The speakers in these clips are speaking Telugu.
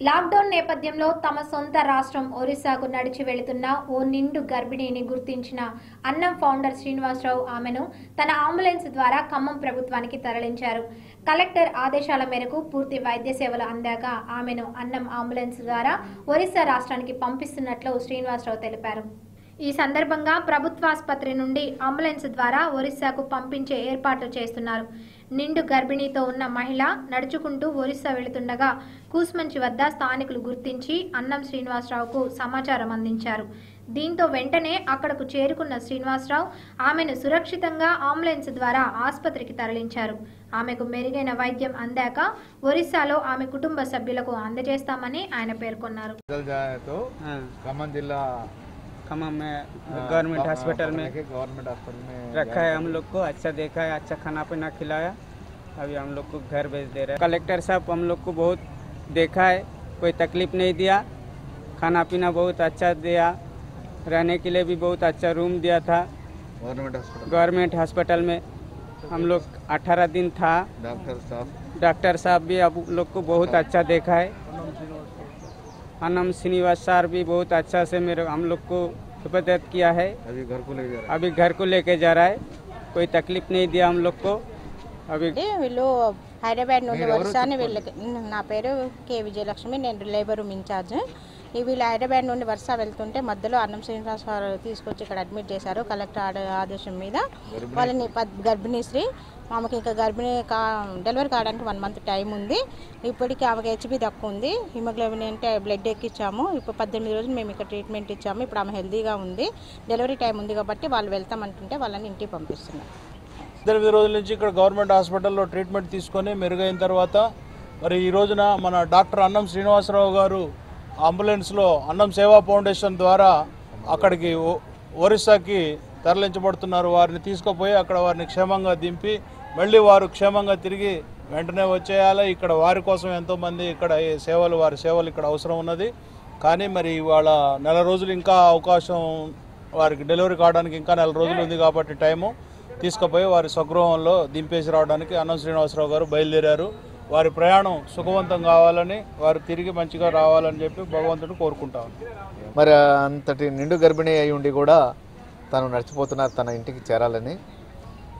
లాక్డౌన్ నేపథ్యంలో తమ సొంత రాష్ట్రం ఒరిస్సాకు నడిచి వెళుతున్న ఓ నిండు గర్భిణిని గుర్తించిన అన్నం ఫౌండర్ శ్రీనివాసరావు ఆమెను తన అంబులెన్స్ ద్వారా ఖమ్మం ప్రభుత్వానికి తరలించారు. కలెక్టర్ ఆదేశాల మేరకు పూర్తి వైద్య సేవలు అందాక ఆమెను అన్నం అంబులెన్స్ ద్వారా ఒరిస్సా రాష్ట్రానికి పంపిస్తున్నట్లు శ్రీనివాసరావు తెలిపారు. ఈ సందర్భంగా ప్రభుత్వాసుపత్రి నుండి అంబులెన్స్ ద్వారా ఒరిస్సాకు పంపించే ఏర్పాట్లు చేస్తున్నారు. నిండు గర్భిణీతో ఉన్న మహిళ నడుచుకుంటూ ఒరిస్సా వెళుతుండగా కూస్మంచి వద్ద స్థానికులు గుర్తించి అన్నం శ్రీనివాసరావుకు సమాచారం అందించారు. దీంతో వెంటనే అక్కడకు చేరుకున్న శ్రీనివాసరావు ఆమెను సురక్షితంగా అంబులెన్స్ ద్వారా ఆసుపత్రికి తరలించారు. ఆమెకు మెరుగైన వైద్యం అందాక ఒరిస్సాలో ఆమె కుటుంబ సభ్యులకు అందజేస్తామని ఆయన పేర్కొన్నారు. तो हाँ जिला खम्मम में गवर्नमेंट हॉस्पिटल में गवर्नमेंट हॉस्पिटल में रखा है हम लोग को अच्छा देखा है अच्छा खाना पीना खिलाया। अभी हम लोग को घर भेज दे रहे हैं। कलेक्टर साहब हम लोग को बहुत देखा है कोई तकलीफ़ नहीं दिया। खाना पीना बहुत अच्छा दिया। रहने के लिए भी बहुत अच्छा रूम दिया था। गवर्नमेंट हॉस्पिटल गवर्नमेंट हॉस्पिटल में हम लोग 18 दिन था। डॉक्टर साहब। डॉक्टर साहब भी अब लोग को बहुत अच्छा देखा है। अनम श्रीनिवास सर भी बहुत अच्छा से मेरे हम लोग को हिफाजत किया है अभी घर को ले जा रहा अभी घर को लेके जा रहा है कोई तकलीफ नहीं दिया हम लोग को अभी అంటే వీళ్ళు హైదరాబాద్ నుండి వరుసని వీళ్ళకి నా పేరు కే విజయలక్ష్మి నేను లేబర్ రూమ్ ఇన్ఛార్జ్ ఈ వీళ్ళు హైదరాబాద్ నుండి వరుస వెళ్తుంటే మధ్యలో అన్నం శ్రీనివాస్ గారు తీసుకొచ్చి ఇక్కడ అడ్మిట్ చేశారు కలెక్టర్ ఆదేశం మీద. వాళ్ళని పద్- గర్భిణీ స్త్రీ ఆమెకి ఇంకా గర్భిణీ కా డెలివరీ కావడానికి వన్ మంత్ టైం ఉంది. ఇప్పటికి ఆమెకి హెచ్బి తక్కువ ఉంది. హిమోగ్లోబిన్ అంటే బ్లడ్ ఎక్కిచ్చాము. ఇప్పుడు పద్దెనిమిది రోజులు మేము ఇక్కడ ట్రీట్మెంట్ ఇచ్చాము. ఇప్పుడు ఆమె హెల్తీగా ఉంది. డెలివరీ టైం ఉంది కాబట్టి వాళ్ళు వెళ్తామంటుంటే వాళ్ళని ఇంటికి పంపిస్తున్నాం. ఎనిమిది రోజుల నుంచి ఇక్కడ గవర్నమెంట్ హాస్పిటల్లో ట్రీట్మెంట్ తీసుకొని మెరుగైన తర్వాత మరి ఈ రోజున మన డాక్టర్ అన్నం శ్రీనివాసరావు గారు అంబులెన్స్లో అన్నం సేవా ఫౌండేషన్ ద్వారా అక్కడికి ఒరిస్సాకి తరలించబడుతున్నారు. వారిని తీసుకుపోయి అక్కడ వారిని క్షేమంగా దింపి మళ్ళీ వారు క్షేమంగా తిరిగి వెంటనే వచ్చేయాలి. ఇక్కడ వారి కోసం ఎంతోమంది ఇక్కడ సేవలు వారి సేవలు ఇక్కడ అవసరం ఉన్నది. కానీ మరి ఇవాళ నెల రోజులు ఇంకా అవకాశం వారికి డెలివరీ కావడానికి ఇంకా నెల రోజులు ఉంది కాబట్టి టైము. తీసుకుపోయి వారి స్వగృహంలో దింపేసి రావడానికి అన్నం శ్రీనివాసరావు గారు బయలుదేరారు. వారి ప్రయాణం సుఖవంతం కావాలని వారు తిరిగి మంచిగా రావాలని చెప్పి భగవంతుడు కోరుకుంటాను మరి అంతటి నిండు గర్భిణి అయి ఉండి కూడా తను నడిచిపోతున్నారు తన ఇంటికి చేరాలని.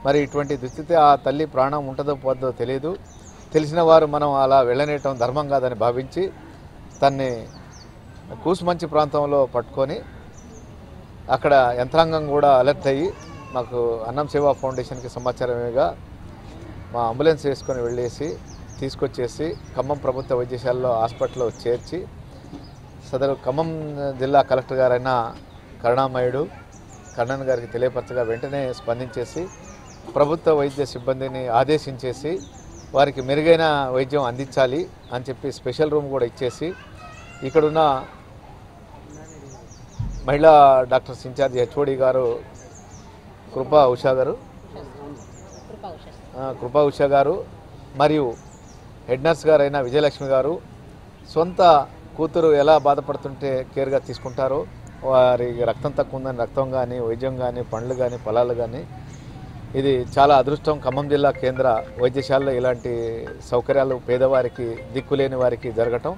మరి ఇటువంటి దుస్థితి ఆ తల్లి ప్రాణం ఉంటుందో పోద్దో తెలియదు తెలిసిన వారు మనం అలా వెళ్ళనేయటం ధర్మం కాదని భావించి తన్ని కూసుమంచి ప్రాంతంలో పట్టుకొని అక్కడ యంత్రాంగం కూడా అలర్ట్ అయ్యి మాకు అన్నం సేవా ఫౌండేషన్కి సమాచారమేగా మా అంబులెన్స్ వేసుకొని వెళ్ళేసి తీసుకొచ్చేసి ఖమ్మం ప్రభుత్వ వైద్యశాలలో హాస్పిటల్లో చేర్చి సదరు ఖమ్మం జిల్లా కలెక్టర్ గారైన కరుణామయుడు కర్ణన్ గారికి తెలియపరచగా వెంటనే స్పందించేసి ప్రభుత్వ వైద్య సిబ్బందిని ఆదేశించేసి వారికి మెరుగైన వైద్యం అందించాలి అని చెప్పి స్పెషల్ రూమ్ కూడా ఇచ్చేసి ఇక్కడున్న మహిళా డాక్టర్స్ ఇన్ఛార్జ్ హెచ్ఓడి గారు కృపా ఉషా గారు కృపా ఉషా. గారు మరియు హెడ్ నర్స్ గారైన విజయలక్ష్మి గారు సొంత కూతురు ఎలా బాధపడుతుంటే కేర్గా తీసుకుంటారో వారి రక్తం తక్కువ ఉందని రక్తం కానీ వైద్యం కానీ పండ్లు కానీ పొలాలు కానీ ఇది చాలా అదృష్టం. ఖమ్మం జిల్లా కేంద్ర వైద్యశాలలో ఇలాంటి సౌకర్యాలు పేదవారికి దిక్కులేని వారికి జరగటం.